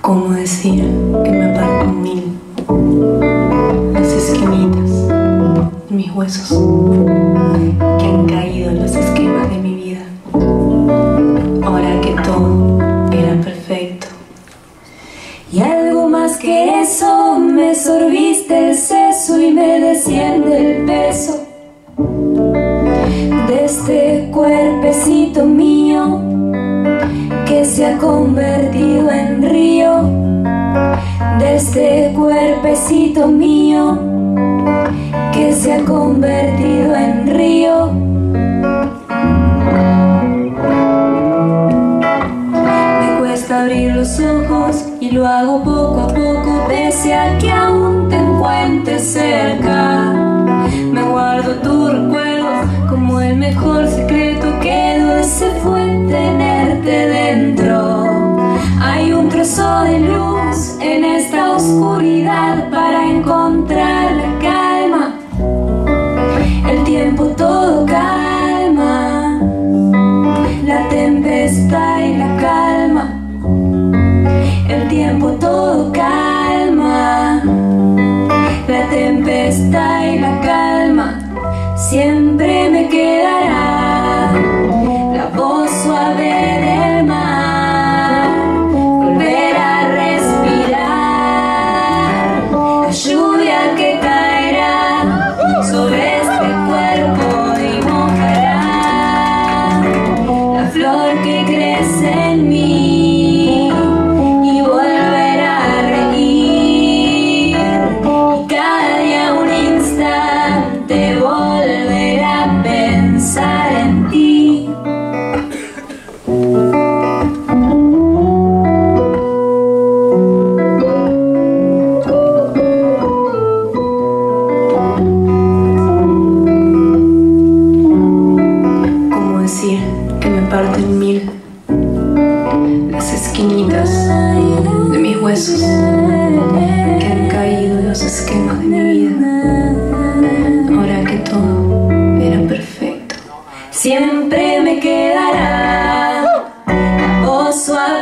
¿Cómo decir que me apartan mil las esquemitas de mis huesos que han caído en los esquemas Era perfecto. Y algo más que eso, me sorbiste el seso y me desciende el peso de este cuerpecito mío que se ha convertido en río, de este cuerpecito mío que se ha convertido y lo hago poco a poco, pese a que aún te encuentres cerca. Me guardo tu recuerdo como el mejor secreto que dulce fue tenerte dentro. Hay un trozo de luz en esta oscuridad para encontrar la. me quedará la voz suave. Siempre me quedará, oh suave.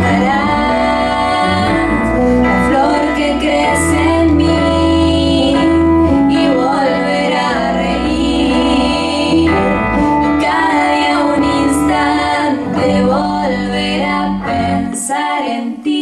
La flor que crece en mí y volverá a reír, y cada día un instante volverá a pensar en ti.